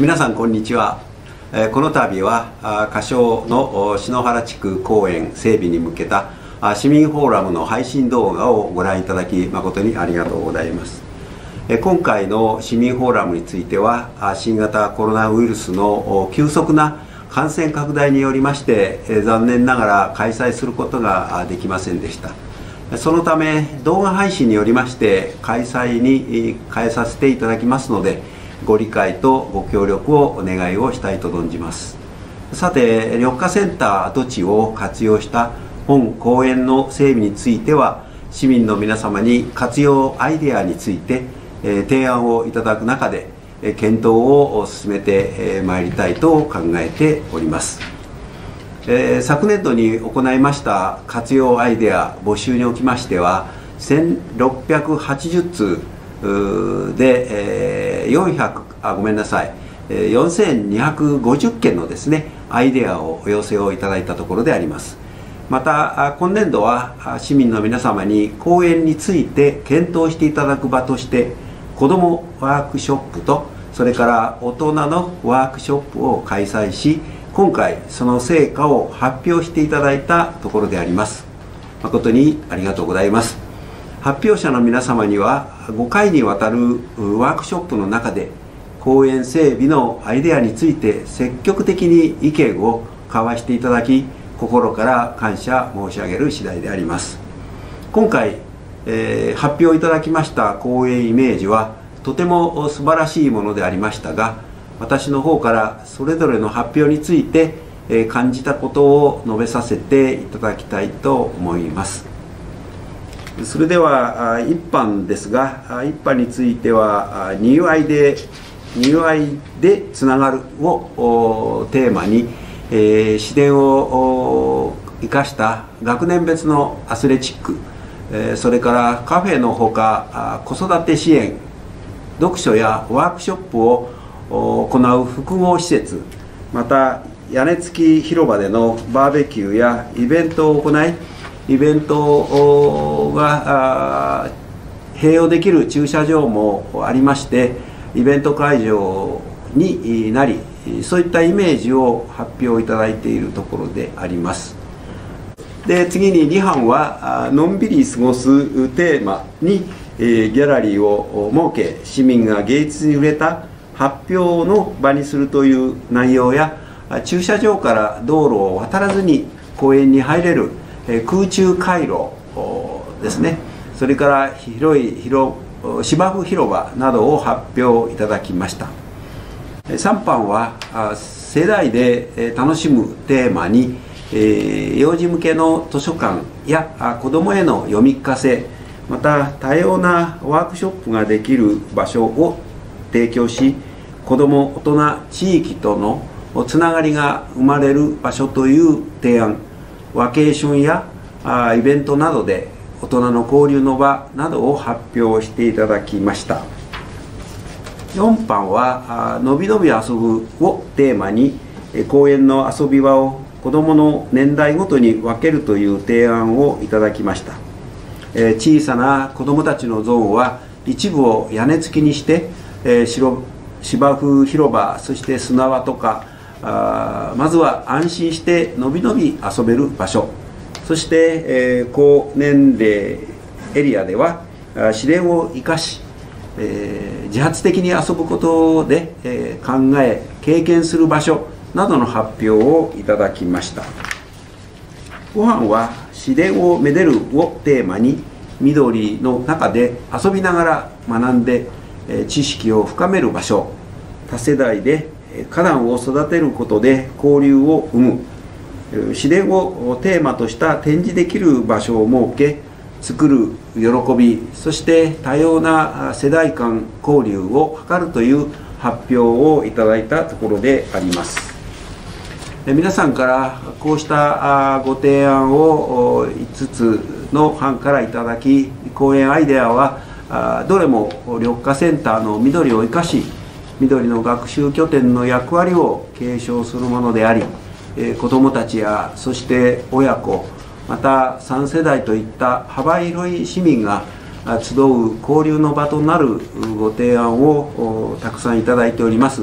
皆さんこんにちは。この度は歌唱の篠原地区公園整備に向けた市民フォーラムの配信動画をご覧いただき誠にありがとうございます。今回の市民フォーラムについては新型コロナウイルスの急速な感染拡大によりまして残念ながら開催することができませんでした。そのため動画配信によりまして開催に変えさせていただきますのでご理解とご協力をお願いをしたいと存じます。さて緑化センター跡地を活用した本公園の整備については市民の皆様に活用アイデアについて、え提案をいただく中で、え検討を進めてまいりたいと考えております、え、昨年度に行いました活用アイデア募集におきましては1680通で、えー、400あごめんなさい、えー、4250件のですねアイデアをお寄せをいただいたところであります。また今年度は市民の皆様に公園について検討していただく場として子どもワークショップとそれから大人のワークショップを開催し今回その成果を発表していただいたところであります。誠にありがとうございます。発表者の皆様には5回にわたるワークショップの中で公園整備のアイデアについて積極的に意見を交わしていただき心から感謝申し上げる次第であります。今回、えー、発表いただきました公園イメージはとても素晴らしいものでありましたが私の方からそれぞれの発表について、え、感じたことを述べさせていただきたいと思います。それでは一般ですが一般については入愛で入愛でつながるをテーマに、えー、視点を生かした学年別のアスレチック、えー、それからカフェのほか子育て支援読書やワークショップを行う複合施設また屋根付き広場でのバーベキューやイベントを行いイベントが併用できる駐車場もありましてイベント会場になりそういったイメージを発表いただいているところであります。で次に2班はのんびり過ごすテーマにギャラリーを設け市民が芸術に触れた発表の場にするという内容や駐車場から道路を渡らずに公園に入れる空中回路ですね。それから広い広芝生広場などを発表いただきました。3班は世代で楽しむテーマに幼児向けの図書館や子どもへの読み聞かせまた多様なワークショップができる場所を提供し子ども大人地域とのつながりが生まれる場所という提案ワケーションやあイベントなどで大人の交流の場などを発表していただきました。4班は「のびのび遊ぶ」をテーマに公園の遊び場を子どもの年代ごとに分けるという提案をいただきました。え小さな子どもたちのゾーンは一部を屋根付きにしてえ芝生広場そして砂場とかあまずは安心してのびのび遊べる場所。そして、えー、高年齢エリアでは自然を生かし、えー、自発的に遊ぶことで、えー、考え経験する場所などの発表をいただきました。ご飯は自然をめでるをテーマに緑の中で遊びながら学んで、え知識を深める場所。多世代で花壇を育てることで交流を生む。自然をテーマとした展示できる場所を設け作る喜びそして多様な世代間交流を図るという発表をいただいたところであります。皆さんからこうしたご提案を5つの班からいただき講演アイデアはどれも緑化センターの緑を生かし緑の学習拠点の役割を継承するものであり、えー、子どもたちやそして親子また3世代といった幅広い市民が集う交流の場となるご提案をたくさんいただいております。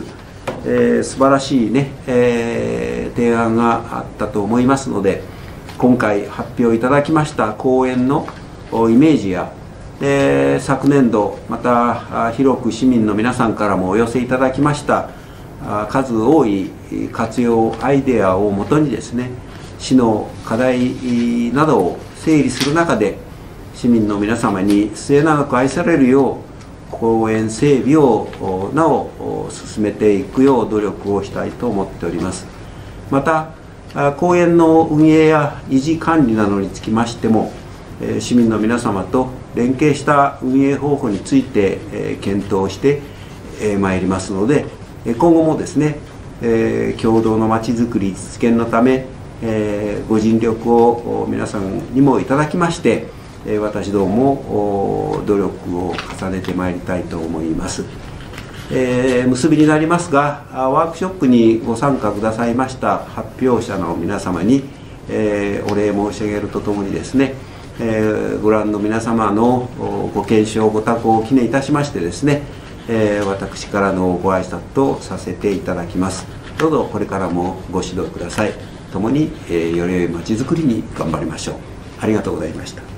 えー、素晴らしいね、えー、提案があったと思いますので今回発表いただきました講演のイメージやで昨年度また広く市民の皆さんからもお寄せいただきました数多い活用アイデアをもとにですね市の課題などを整理する中で市民の皆様に末永く愛されるよう公園整備をなお進めていくよう努力をしたいと思っております。また公園の運営や維持管理などにつきましても市民の皆様と連携した運営方法について検討してまいりますので今後もですね共同のまちづくり実現のためご尽力を皆さんにもいただきまして私ども努力を重ねてまいりたいと思います。え、結びになりますがワークショップにご参加くださいました発表者の皆様に、え、お礼申し上げるとともにですねえー、ご覧の皆様のご検証ご多幸を記念いたしましてですね、えー、私からのご挨拶とさせていただきます。どうぞこれからもご指導ください。共に、えー、より良いまちづくりに頑張りましょう。ありがとうございました。